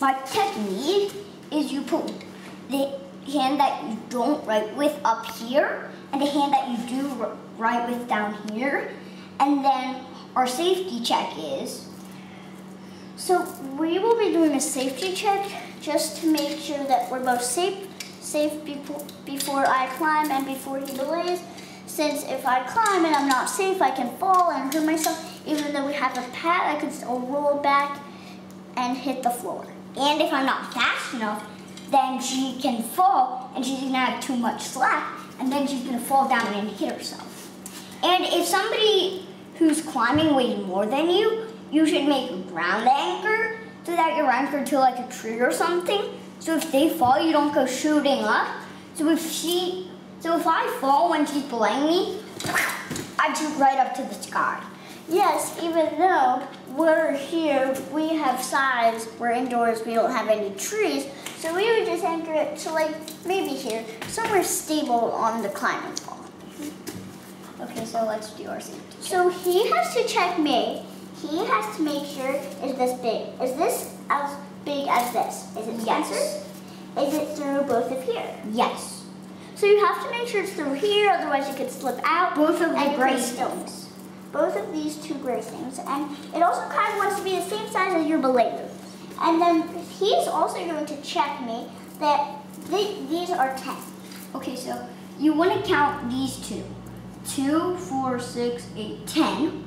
my technique is you put the hand that you don't write with up here and the hand that you do write with down here. And then our safety check is, so we will be doing a safety check just to make sure that we're both safe, safe before, before I climb and before he belays. Since if I climb and I'm not safe, I can fall and hurt myself. Even though we have a pad, I can still roll back and hit the floor. And if I'm not fast enough, then she can fall and she's gonna have too much slack and then she's gonna fall down and hit herself. And if somebody who's climbing weighs more than you, you should make a ground anchor so that you're anchored to like a tree or something. So if they fall, you don't go shooting up. So if she, so if I fall when she's belaying me, I shoot right up to the sky. Yes, even though we're here, we have sides, we're indoors, we don't have any trees, so we would just anchor it to like maybe here, somewhere stable on the climbing wall. Okay, so let's do our safety. So he has to check me. He has to make sure is this big? Is this as big as this? Is it yes. Is it through both of here? Yes. So you have to make sure it's through here, otherwise it could slip out. Both of the gray stones both of these two gray things. And it also kind of wants to be the same size as your belayer. And then he's also going to check me that th these are 10. Okay, so you want to count these two. Two, four, six, eight, ten.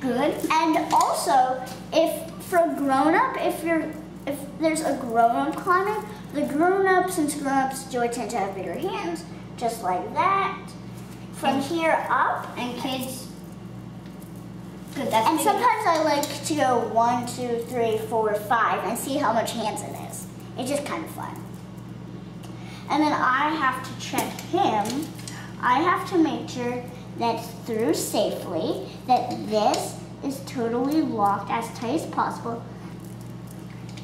Good. And also, if for a grown-up, if you're if there's a grown-up climbing, the grown-ups, since grown-ups do tend to have bigger hands, just like that. From and, here up. And kids And sometimes I like to go one, two, three, four, five, and see how much hands it is. It's just kind of fun. And then I have to check him. I have to make sure that's through safely, that this is totally locked as tight as possible,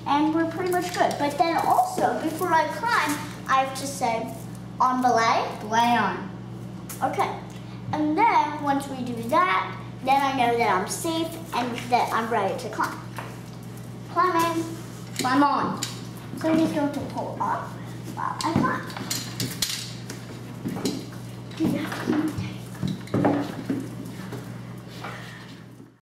and we're pretty much good. But then also, before I climb, I have to say, on the belay? Belay on. Okay. And then, once we do that, then I know that I'm safe and that I'm ready to climb. Climbing. Climb on. So he's going to pull up while I climb.